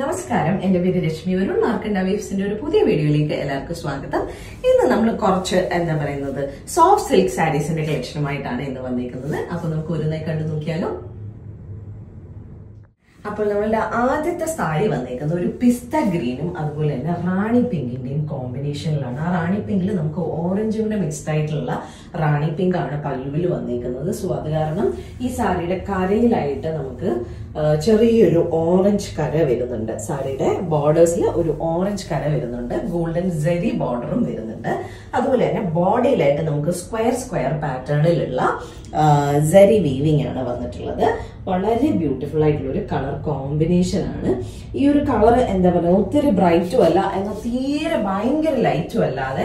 നമസ്കാരം. എന്റെ പേര് രശ്മി വരുൺ. മാർക്കണ്ട വേവ്സിന്റെ ഒരു പുതിയ വീഡിയോയിലേക്ക് എല്ലാവർക്കും സ്വാഗതം. ഇന്ന് നമ്മൾ കുറച്ച് എന്താ പറയുന്നത് സോഫ്റ്റ് സിൽക്ക് സാരീസിന്റെ കളക്ഷനുമായിട്ടാണ് ഇന്ന് വന്നിരിക്കുന്നത് അപ്പൊ നമുക്ക് ഒരു നായി കണ്ടു നോക്കിയാലോ? അപ്പോൾ നമ്മളുടെ ആദ്യത്തെ സാരി വന്നേക്കുന്നത് ഒരു പിസ്ത ഗ്രീനും അതുപോലെ തന്നെ റാണി പിങ്കിന്റെയും കോമ്പിനേഷനിലാണ്. ആ റാണി പിങ്കിൽ നമുക്ക് ഓറഞ്ചും കൂടെ മിക്സ്ഡ് ആയിട്ടുള്ള റാണി പിങ്ക് ആണ് പല്ലുവിൽ വന്നേക്കുന്നത്. സോ അത് കാരണം ഈ സാരിയുടെ കരയിലായിട്ട് നമുക്ക് ചെറിയൊരു ഓറഞ്ച് കര വരുന്നുണ്ട്. സാരിയുടെ ബോർഡേഴ്സിൽ ഒരു ഓറഞ്ച് കര വരുന്നുണ്ട്. ഗോൾഡൻ ജെറി ബോർഡറും വരുന്നുണ്ട്. അതുപോലെ തന്നെ ബോഡിയിലായിട്ട് നമുക്ക് സ്ക്വയർ സ്ക്വയർ പാറ്റേണിലുള്ള ജെറി വീവിംഗ് ആണ് വന്നിട്ടുള്ളത്. വളരെ ബ്യൂട്ടിഫുൾ ആയിട്ടുള്ള ഒരു കളർ കോമ്പിനേഷൻ ആണ്. ഈ ഒരു കളർ എന്താ പറയുക ഒത്തിരി ബ്രൈറ്റും അല്ല എന്നാൽ തീരെ ഭയങ്കര ലൈറ്റും അല്ലാതെ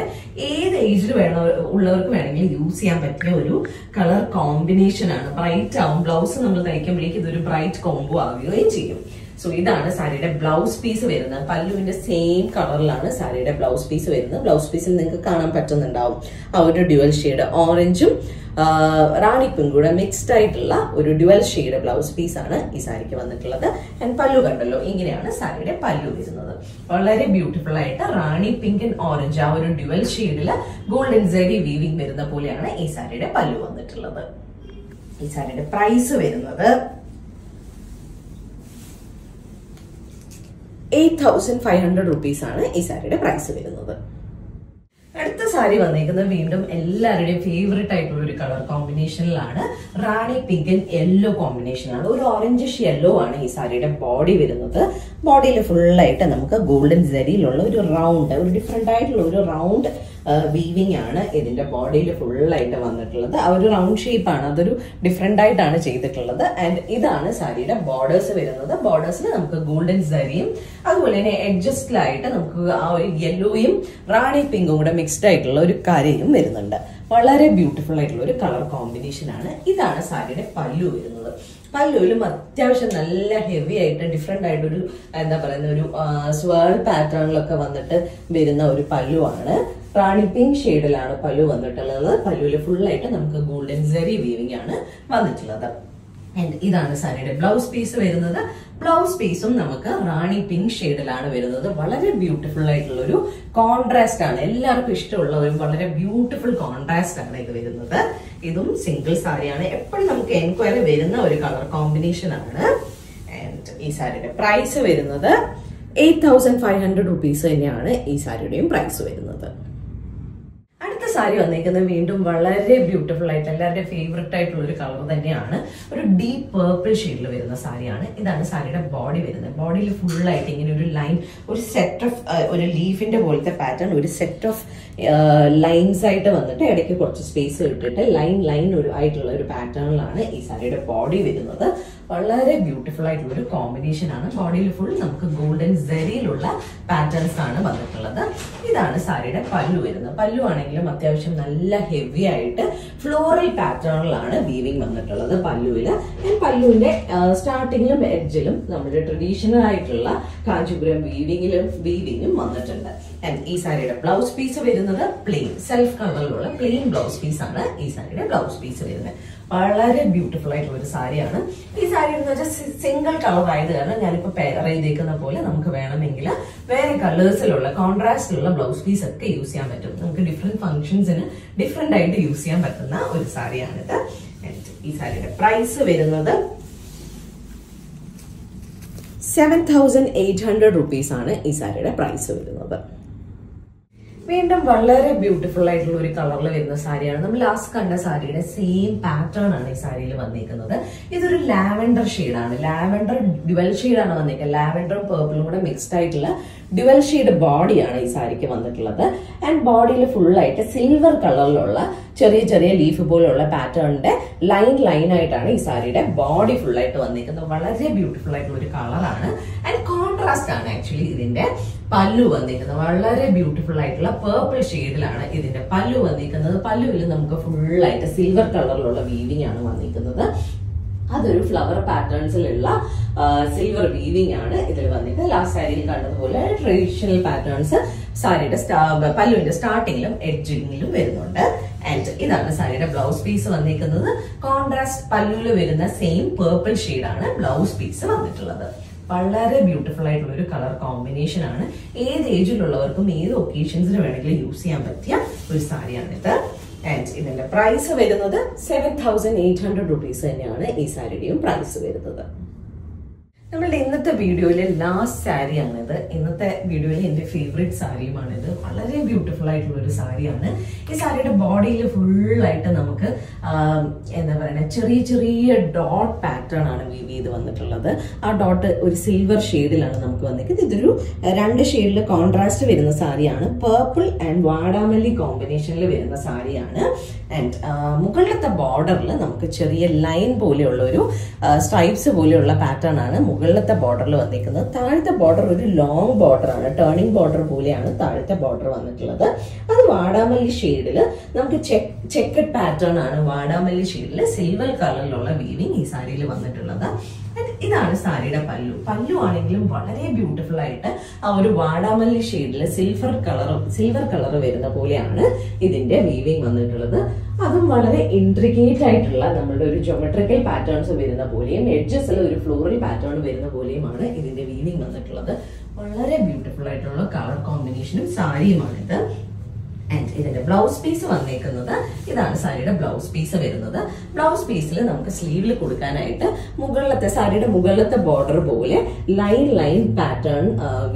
ഏത് ഏജിൽ വേണ ഉള്ളവർക്ക് വേണമെങ്കിൽ യൂസ് ചെയ്യാൻ പറ്റിയ ഒരു കളർ കോമ്പിനേഷൻ ആണ്. ബ്രൈറ്റ് ആവും ബ്ലൗസ് നമ്മൾ തയ്ക്കുമ്പോഴേക്കും ഇതൊരു ബ്രൈറ്റ് കോംബോ ചെയ്യും. സോ ഇതാണ് സാരിയുടെ ബ്ലൗസ് പീസ് വരുന്നത്. പല്ലുവിന്റെ സെയിം കളറിലാണ് സാരിയുടെ ബ്ലൗസ് പീസ് വരുന്നത്. ബ്ലൗസ് പീസിൽ നിങ്ങൾക്ക് കാണാൻ പറ്റുന്നുണ്ടാവും. ആ ഒരു ഡ്യുവൽ ഷെയ്ഡ് ഓറഞ്ചും റാണിപ്പും കൂടെ മിക്സ്ഡ് ആയിട്ടുള്ള ഒരു ഡ്യുവൽ ഷെയ്ഡ് ബ്ലൗസ് പീസ് ആണ് ഈ സാരിക്ക് വന്നിട്ടുള്ളത്. ആൻഡ് പല്ലു കണ്ടല്ലോ ഇങ്ങനെയാണ് സാരിയുടെ പല്ലു വരുന്നത്. വളരെ ബ്യൂട്ടിഫുൾ ആയിട്ട് റാണി പിങ്ക് ആൻഡ് ഓറഞ്ച് ആ ഒരു ഡ്യുവൽ ഷെയ്ഡിൽ ഗോൾഡൻ സെഡി വീവിംഗ് വരുന്ന പോലെയാണ് ഈ സാരിയുടെ പല്ലു വന്നിട്ടുള്ളത്. ഈ സാരിയുടെ പ്രൈസ് വരുന്നത് eight thousand five hundred rupees ആണ് ഈ സാരിയുടെ പ്രൈസ് വരുന്നത്. അടുത്ത സാരി വന്നേക്കുന്നത് വീണ്ടും എല്ലാവരുടെയും ഫേവറേറ്റ് ആയിട്ടുള്ള ഒരു കളർ കോമ്പിനേഷനിലാണ് റാണി പിങ്ക് ആൻഡ് യെല്ലോ കോമ്പിനേഷനാണ് ഒരു ഓറഞ്ചിഷ് യെല്ലോ ആണ് ഈ സാരിയുടെ ബോഡി വരുന്നത്. ബോഡിയിൽ ഫുള്ളായിട്ട് നമുക്ക് ഗോൾഡൻ സരിയിലുള്ള ഒരു റൗണ്ട് ഒരു ഡിഫറെന്റ് ആയിട്ടുള്ള ഒരു റൗണ്ട് വീവിംഗ് ആണ് ഇതിന്റെ ബോഡിയിൽ ഫുള്ളായിട്ട് വന്നിട്ടുള്ളത്. ആ ഒരു റൗണ്ട് ഷേപ്പ് ആണ്. അതൊരു ഡിഫറെന്റ് ആയിട്ടാണ് ചെയ്തിട്ടുള്ളത്. ആൻഡ് ഇതാണ് സാരിയുടെ ബോർഡേഴ്സ് വരുന്നത്. ബോർഡേഴ്സിൽ നമുക്ക് ഗോൾഡൻ സരിയും അതുപോലെ തന്നെ എഡ്ജസ്റ്റിലായിട്ട് നമുക്ക് ആ ഒരു യെല്ലോയും റാണി പിങ്കും കൂടെ മിക്സ്ഡ് ആയിട്ടുള്ള ഒരു കരയും വരുന്നുണ്ട്. വളരെ ബ്യൂട്ടിഫുൾ ആയിട്ടുള്ള ഒരു കളർ കോമ്പിനേഷൻ ആണ്. ഇതാണ് സാരിയുടെ പല്ലു വരുന്നത്. പല്ലുവിലും അത്യാവശ്യം നല്ല ഹെവി ആയിട്ട് ഡിഫറെന്റ് ആയിട്ടൊരു എന്താ പറയുന്ന ഒരു സ്വേൾ പാറ്റേണിലൊക്കെ വന്നിട്ട് വരുന്ന ഒരു പല്ലുവാണ് റാണി പിങ്ക് ഷെയ്ഡിലാണ് പല്ലു വന്നിട്ടുള്ളത്. പല്ലുവിൽ ഫുൾ ആയിട്ട് നമുക്ക് ഗോൾഡൻ സെറി വീവിംഗ് ആണ് വന്നിട്ടുള്ളത്. ആൻഡ് ഇതാണ് സാരിയുടെ ബ്ലൗസ് പീസ് വരുന്നത്. ബ്ലൗസ് പീസും നമുക്ക് റാണി പിങ്ക് ഷെയ്ഡിലാണ് വരുന്നത്. വളരെ ബ്യൂട്ടിഫുൾ ആയിട്ടുള്ള ഒരു കോൺട്രാസ്റ്റ് ആണ്. എല്ലാവർക്കും ഇഷ്ടമുള്ള ഒരു വളരെ ബ്യൂട്ടിഫുൾ കോൺട്രാസ്റ്റ് ആണ് ഇത് വരുന്നത്. ഇതും സിംഗിൾ സാരിയാണ്. എപ്പോഴും നമുക്ക് എൻക്വയറി വരുന്ന ഒരു കളർ കോമ്പിനേഷൻ ആണ്. ആൻഡ് ഈ സാരിയുടെ പ്രൈസ് വരുന്നത് eight thousand five hundred rupees തന്നെയാണ് ഈ സാരിയുടെയും പ്രൈസ് വരുന്നത്. സാരി വന്നേക്കുന്നത് വീണ്ടും വളരെ ബ്യൂട്ടിഫുൾ ആയിട്ട് എല്ലാവരുടെയും ഫേവററ്റ് ആയിട്ടുള്ള ഒരു കളർ തന്നെയാണ്. ഒരു ഡീപ്പ് പേർപ്പിൾ ഷെയ്ഡിൽ വരുന്ന സാരിയാണ്. ഇതാണ് സാരിയുടെ ബോഡി വരുന്നത്. ബോഡിയിൽ ഫുൾ ആയിട്ട് ഇങ്ങനെ ഒരു ലൈൻ ഒരു സെറ്റ് ഓഫ് ഒരു ലീഫിന്റെ പോലത്തെ പാറ്റേൺ ഒരു സെറ്റ് ഓഫ് ലൈൻസ് ആയിട്ട് വന്നിട്ട് ഇടയ്ക്ക് കുറച്ച് സ്പേസ് ഇട്ടിട്ട് ലൈൻ ലൈൻ ഒരു ആയിട്ടുള്ള ഒരു പാറ്റേണിലാണ് ഈ സാരിയുടെ ബോഡി വരുന്നത്. വളരെ ബ്യൂട്ടിഫുൾ ആയിട്ടുള്ള ഒരു കോമ്പിനേഷൻ ആണ് ബോഡിയിൽ ഫുൾ നമുക്ക് ഗോൾഡൻ സെറിയിലുള്ള പാറ്റേൺസ് ആണ് വന്നിട്ടുള്ളത്. ഇതാണ് സാരിയുടെ പല്ലു വരുന്നത്. പല്ലു ആണെങ്കിലും അത്യാവശ്യം നല്ല ഹെവി ആയിട്ട് ഫ്ലോറൽ പാറ്റേണിലാണ് വീവിംഗ് വന്നിട്ടുള്ളത് പല്ലുവിൽ. ഈ പല്ലുവിന്റെ സ്റ്റാർട്ടിങ്ങിലും എഡ്ജിലും നമ്മുടെ ട്രഡീഷണൽ ആയിട്ടുള്ള കാഞ്ചിപുരം വീവിങ്ങിലും വീവിങ്ങും വന്നിട്ടുണ്ട്. ആൻഡ് ഈ സാരിയുടെ ബ്ലൗസ് പീസ് വരുന്നത് പ്ലെയിൻ സെൽഫ് കളറിലുള്ള പ്ലെയിൻ ബ്ലൗസ് പീസ് ആണ് ഈ സാരിയുടെ ബ്ലൗസ് പീസ് വരുന്നത്. വളരെ ബ്യൂട്ടിഫുൾ ആയിട്ടുള്ള ഒരു സാരിയാണ് ഈ സാരി എന്ന് വെച്ചാൽ സിംഗിൾ കളർ ആയത് കാരണം ഞാനിപ്പോ പെയർ ചെയ്തേക്കുന്ന പോലെ നമുക്ക് വേണമെങ്കിൽ വേറെ കളേഴ്സിലുള്ള കോൺട്രാസ്റ്റിലുള്ള ബ്ലൗസ് പീസ് ഒക്കെ യൂസ് ചെയ്യാൻ പറ്റും. നമുക്ക് ഡിഫറെന്റ് ഫംഗ്ഷൻസിന് ഡിഫറെന്റ് ആയിട്ട് യൂസ് ചെയ്യാൻ പറ്റുന്ന ഒരു സാരിയാണിത് ഈ സാരിയുടെ പ്രൈസ് വരുന്നത് seven thousand eight hundred rupees ആണ് ഈ സാരിയുടെ പ്രൈസ് വരുന്നത്. വീണ്ടും വളരെ ബ്യൂട്ടിഫുൾ ആയിട്ടുള്ള ഒരു കളറിൽ വരുന്ന സാരിയാണ്. നമ്മൾ ലാസ്റ്റ് കണ്ട സാരിയുടെ സെയിം പാറ്റേൺ ആണ് ഈ സാരിയിൽ വന്നിരിക്കുന്നത്. ഇതൊരു ലാവൻഡർ ഷെയ്ഡാണ് ലാവൻഡർ ഡ്യുവൽ ഷെയ്ഡാണ് വന്നിരിക്കുന്നത്. ലാവൻഡറും പേർപ്പിളും കൂടെ മിക്സ്ഡ് ആയിട്ടുള്ള ഡ്യുവൽ ഷെയ്ഡ് ബോഡിയാണ് ഈ സാരിക്ക് വന്നിട്ടുള്ളത്. ആൻഡ് ബോഡിയിൽ ഫുൾ ആയിട്ട് സിൽവർ കളറിലുള്ള ചെറിയ ചെറിയ ലീഫ് പോലുള്ള പാറ്റേണിന്റെ ലൈൻ ലൈൻ ആയിട്ടാണ് ഈ സാരിയുടെ ബോഡി ഫുൾ ആയിട്ട് വന്നിരിക്കുന്നത്. വളരെ ബ്യൂട്ടിഫുൾ ആയിട്ടുള്ള ഒരു കളറാണ് ആൻഡ് കോൺട്രാസ്റ്റ് ആണ് ആക്ച്വലി ഇതിന്റെ പല്ലു വന്നിരിക്കുന്നത്. വളരെ ബ്യൂട്ടിഫുൾ ആയിട്ടുള്ള പേർപ്പിൾ ഷെയ്ഡിലാണ് ഇതിന്റെ പല്ലു വന്നിരിക്കുന്നത്. പല്ലുവിൽ നമുക്ക് ഫുൾ ആയിട്ട് സിൽവർ കളറിലുള്ള വീവിംഗ് ആണ് വന്നിരിക്കുന്നത്. അതൊരു ഫ്ലവർ പാറ്റേൺസിലുള്ള സിൽവർ വീവിംഗ് ആണ് ഇതിൽ വന്നിട്ട്. ലാസ്റ്റ് സാരിയിൽ കണ്ടതുപോലെ ട്രഡീഷണൽ പാറ്റേൺസ് സാരിയുടെ പല്ലുവിന്റെ സ്റ്റാർട്ടിങ്ങിലും എഡ്ജിങ്ങിലും വരുന്നുണ്ട്. ആൻഡ് ഇതാണ് സാരിയുടെ ബ്ലൗസ് പീസ് വന്നിരിക്കുന്നത്. കോൺട്രാസ്റ്റ് പല്ലുവിൽ വരുന്ന സെയിം പേർപ്പിൾ ആണ് ബ്ലൗസ് പീസ് വന്നിട്ടുള്ളത്. വളരെ ബ്യൂട്ടിഫുൾ ആയിട്ടുള്ള ഒരു കളർ കോമ്പിനേഷൻ ആണ്. ഏത് ഏജിലുള്ളവർക്കും ഏത് ഒക്കേഷൻസിന് വേണമെങ്കിലും യൂസ് ചെയ്യാൻ പറ്റിയ ഒരു സാരിയാണിത് ആൻഡ് ഇതിന്റെ പ്രൈസ് വരുന്നത് seven thousand eight hundred rupees തന്നെയാണ് ഈ സാരിയുടെയും പ്രൈസ് വരുന്നത്. നമ്മളുടെ ഇന്നത്തെ വീഡിയോയിലെ ലാസ്റ്റ് സാരിയാണിത് ഇന്നത്തെ വീഡിയോയിലെ എന്റെ ഫേവറേറ്റ് സാരിയുമാണിത്. വളരെ ബ്യൂട്ടിഫുൾ ആയിട്ടുള്ള ഒരു സാരിയാണ്. ഈ സാരിയുടെ ബോഡിയിൽ ഫുള്ളായിട്ട് നമുക്ക് എന്താ പറയുക ചെറിയ ചെറിയ ഡോട്ട് പാറ്റേൺ ആണ് വീവ് ചെയ്ത് വന്നിട്ടുള്ളത്. ആ ഡോട്ട് ഒരു സിൽവർ ഷെയ്ഡിലാണ് നമുക്ക് വന്നിരിക്കുന്നത്. ഇതൊരു രണ്ട് ഷെയ്ഡിൽ കോൺട്രാസ്റ്റ് വരുന്ന സാരിയാണ്. പേർപ്പിൾ ആൻഡ് വാടാമല്ലി കോമ്പിനേഷനിൽ വരുന്ന സാരിയാണ്. ആൻഡ് മുകളിലത്തെ ബോർഡറിൽ നമുക്ക് ചെറിയ ലൈൻ പോലെയുള്ള ഒരു സ്ട്രൈപ്സ് പോലെയുള്ള പാറ്റേൺ ആണ് മുകളിലത്തെ ബോർഡറിൽ വന്നിരിക്കുന്നത്. താഴത്തെ ബോർഡർ ഒരു ലോങ് ബോർഡർ ആണ് ടേണിംഗ് ബോർഡർ പോലെയാണ് താഴത്തെ ബോർഡർ വന്നിട്ടുള്ളത്. അത് വാടാമല്ലി ഷെയ്ഡിൽ നമുക്ക് ചെക്കഡ് പാറ്റേൺ ആണ് വാടാമല്ലി ഷെയ്ഡിൽ സിൽവർ കളറിലുള്ള വീവിങ് ഈ സാരിയിൽ വന്നിട്ടുള്ളത്. ഇതാണ് സാരിയുടെ പല്ലു. പല്ലു ആണെങ്കിലും വളരെ ബ്യൂട്ടിഫുൾ ആയിട്ട് ആ ഒരു വാടാമല്ലി ഷെയ്ഡിൽ സിൽവർ കളർ സിൽവർ കളർ വരുന്ന പോലെയാണ് ഇതിന്റെ വീവിങ് വന്നിട്ടുള്ളത്. അതും വളരെ ഇൻട്രിഗേറ്റ് ആയിട്ടുള്ള നമ്മളുടെ ഒരു ജോമെട്രിക്കൽ പാറ്റേൺസ് വരുന്ന പോലെയും എഡ്ജസിൽ ഒരു ഫ്ലോറൽ പാറ്റേൺ വരുന്ന പോലെയുമാണ് ഇതിന്റെ മീനിങ് വന്നിട്ടുള്ളത്. വളരെ ബ്യൂട്ടിഫുൾ ആയിട്ടുള്ള കളർ കോമ്പിനേഷനും സാരിയുമാണിത്. ആൻഡ് ഇതിന്റെ ബ്ലൗസ് പീസ് വന്നേക്കുന്നത്. ഇതാണ് സാരിയുടെ ബ്ലൗസ് പീസ് വരുന്നത്. ബ്ലൗസ് പീസിൽ നമുക്ക് സ്ലീവിൽ കൊടുക്കാനായിട്ട് മുകളിലത്തെ സാരിയുടെ മുകളിലത്തെ ബോർഡർ പോലെ ലൈൻ ലൈൻ പാറ്റേൺ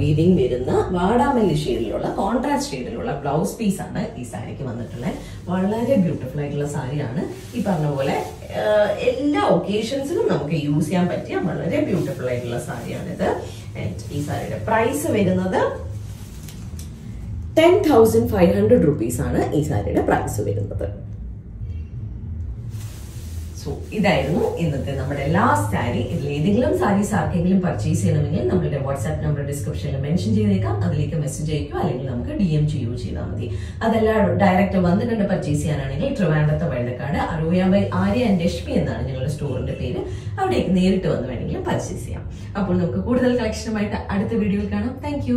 വീവിങ് വരുന്ന വാടാമല്ലി ഷെയ്ഡിലുള്ള കോൺട്രാസ്റ്റ് ഷെയ്ഡിലുള്ള ബ്ലൗസ് പീസ് ആണ് ഈ സാരിക്ക് വന്നിട്ടുള്ളത് വളരെ ബ്യൂട്ടിഫുൾ ആയിട്ടുള്ള സാരിയാണ്. ഈ പറഞ്ഞ പോലെ എല്ലാ ഒക്കേഷൻസിലും നമുക്ക് യൂസ് ചെയ്യാൻ പറ്റിയ വളരെ ബ്യൂട്ടിഫുൾ ആയിട്ടുള്ള സാരിയാണിത്. ഈ സാരിയുടെ പ്രൈസ് വരുന്നത് ten thousand five hundred rupees ആണ് ഈ സാരിയുടെ പ്രൈസ് വരുന്നത്. സോ ഇതായിരുന്നു ഇന്നത്തെ നമ്മുടെ ലാസ്റ്റ് സാരി ഇതിൽ ഏതെങ്കിലും സാരീസ് ആർക്കെങ്കിലും പർച്ചേസ് ചെയ്യണമെങ്കിൽ നമ്മുടെ വാട്സ്ആപ്പ് നമ്പർ ഡിസ്ക്രിപ്ഷനിൽ മെൻഷൻ ചെയ്തേക്കാം. അതിലേക്ക് മെസ്സേജ് അയക്കുക അല്ലെങ്കിൽ നമുക്ക് ഡി എം ചെയ്യുകയോ ചെയ്താൽ മതി. അതല്ല ഡയറക്റ്റ് വന്ന് കണ്ട് പർച്ചേസ് ചെയ്യാനാണെങ്കിൽ ട്രിവാൻഡത്തെ വഴുതക്കാട് അറുപയാം ബൈ ആര്യ ആൻഡ് ലക്ഷ്മി എന്നാണ് ഞങ്ങളുടെ സ്റ്റോറിന്റെ പേര്. അവിടേക്ക് നേരിട്ട് വന്ന് വേണമെങ്കിലും പർച്ചേസ് ചെയ്യാം. അപ്പോൾ നമുക്ക് കൂടുതൽ കളക്ഷനുമായിട്ട് അടുത്ത വീഡിയോയിൽ കാണാം. താങ്ക്